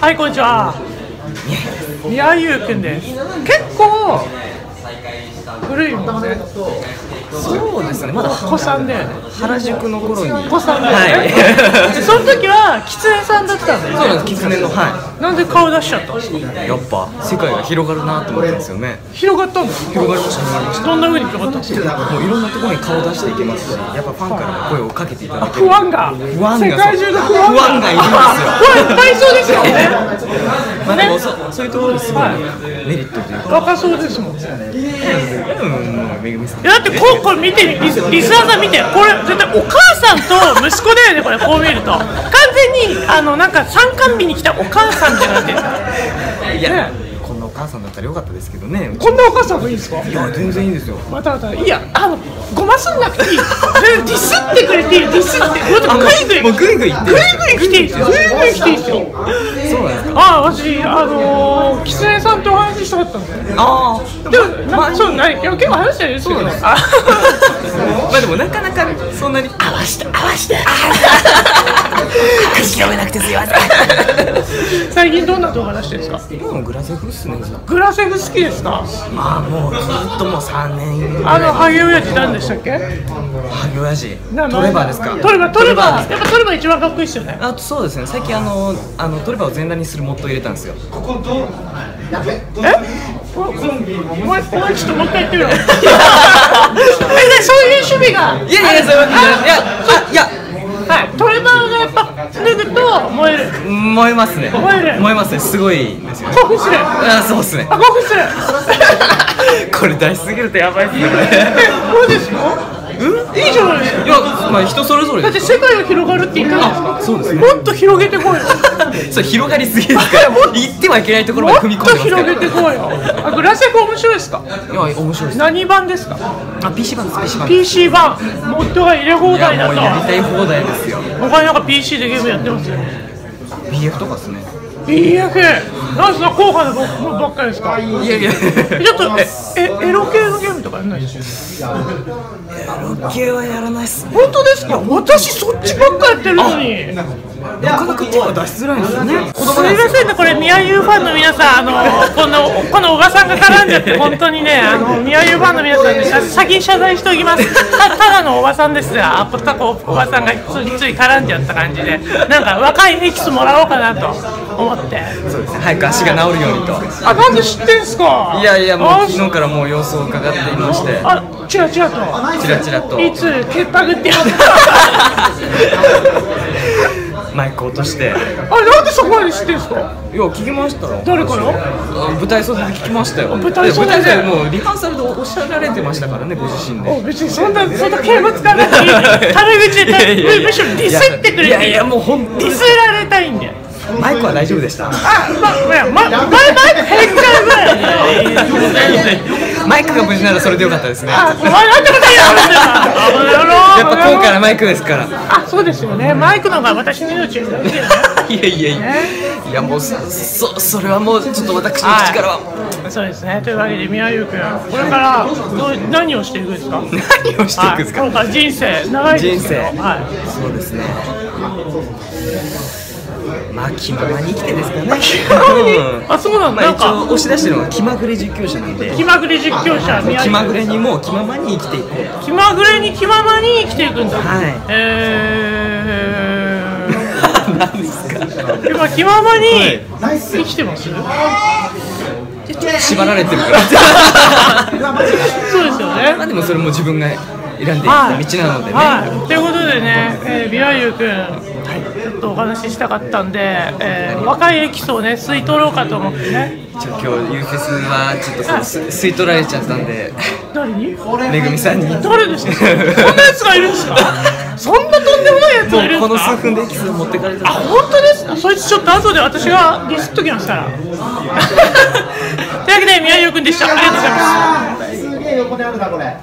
はい、こんにちは。宮優くんです。結構古いもんね。そうですねまだお子さんだよね。原宿の頃にお子さんだは。いでその時は狐さんだったんだよ。そうなんです狐のはなんで顔出しちゃったんですか？いやっぱ世界が広がるなと思ったんですよね広がったんですか。広がりました広がりましどんな風に広がったんですか。たもういろんなところに顔出していけますしやっぱファンからも声をかけていただける不安が。不安が世界中の不安不安がいるんですよ不安いっぱいいそうですよね。まあでもそそういうところにすごいメリットというか若そうですもんね。うんめぐみさんいやだってこうこれ見てリスナーさん見てこれ絶対お母さんと息子だよねこれこう見るとにあのなんか参観日に来たお母さんってなって。るいや母さんだったらよかったですけどね。こんなお母さんがいいんですか？いや全然いいですよ。またまたいやあのごますんなくていい。ディスってくれていいディスってもっとグイグイもうグイグイグイグイ来ていいですよ。グイグイ来ていいですよ。そうなんですか？ああ私あのー、キツネさんとお話ししたかったんだよ。ああでもなそうないいや結構話してるんですけど。そうなんです。あ まあでもなかなかそんなに。合わして合わして。口読めなくてすいません。最近どんな動画出してるんですか？今もグラセフっすねグラセフ好きですか？まあもうずっともう3年あのハゲ親父なんでしたっけ？ハゲ親父。なトレバーですか？トレバートレバー。やっぱトレバー一番かっこいいっすよね。あそうですね。最近あのあのトレバーを全裸にするモットー入れたんですよ。え？おお前お前ちょっともう一回言ってみろ。えでそういう趣味が。いやいやそういうわけじゃない。いやあいや。はい。トレバーがやっぱ脱ぐと燃える。燃えますね。燃える。燃えますね。すごいですよね。興奮する。あそうっすね。あ興奮する。これ出しすぎるとやばいっすね。ですかうん？いいじゃないですかまあ人それぞれだって世界が広がるって言ったんですか。そうですね。もっと広げてこいよ。そう広がりすぎですか？ら行ってはいけないところもっまで踏み込んでとますから広げてこいよ。あグラセフ面白いですか？いや面白いです。何版ですか？あ PC 版です PC 版 PC 版。モッドが入れ放題だと。やりたい放題ですよ。他になんか PC でゲームやってますよ BF とかですね BF なんそんな高価なものばっかりですか？いやいや。ちょっとええエロ系のゲームとかやんない？ですか系はやらないっすね。本当ですか？私そっちばっかやってるのになかなか手が出しづらいんですよね子すみませんね、これ、宮優ファンの皆さん、あの、この、このおばさんが絡んじゃって、本当にね、あの、宮優ファンの皆さんに、さ先に謝罪しておきます。た、ただのおばさんですが、あ、ぽったこ、おばさんがついつい絡んじゃった感じで、なんか若いエキスもらおうかなと思って。そうですね早く足が治るようにとあ、なんで知ってんすか？いやいやもあう昨日からもう様子を伺っていましてあ、ちらちらと。チラチラといつ、潔白ってやった。マイク落として。あ、なんでそこまで知ってんすか？いや聞きましたよ。誰から？あ舞台袖で聞きましたよ。舞台袖で。もうリハーサルでおっしゃられてましたからねご自身で。お別にそんなそんな敬語使わな。くていいタメ口でむしろディスってくれていやいやもう本当にディスられたいんだよ。マイクは大丈夫でした。あまま前マイク変換ぐらいマイクが無事ならそれでよかったですね。あお前なんてこと言うんだ。よ やっぱ今回のマイクですから。あそうですよね。マイクの方が私の命よね。いやいやいや。いやもうそそそれはもうちょっと私の口からはそうですね。というわけで宮優君これからどう何をしていくんですか？何をしていくんですか？はい、人生長いですよ人生。はい。そうですねまあ気ままに生きてですかね。う んあそうなんだ。まあ一応押し出してるのは気まぐれ実況者なんで。気まぐれ実況者気まぐれにも気ままに生きていこうと。気まぐれに気ままに生きていくんだ。はい。えー。何ですか。今気ままに生きてます、ちょっと縛られてるから。そうですよね。まあでもそれも自分が選んでいった道なのでね、はい、ということでね、えー、ビアユー君、ちょっとお話ししたかったんで、えー若いエキスをね吸い取ろうかと思ってね。ちょ今日ユーフェスはちょっとそ吸い取られちゃったんで誰にめぐみさんに。誰ですか？そんなやつがいるんですか？そんなとんでもないやつがいるんこのですか？数分でエキスを持ってかれた。あ本当ですか？そいつちょっと後で私がディスっときますから。というわけで宮城君でした。ありがとうございます。すげえ横にあるなこれ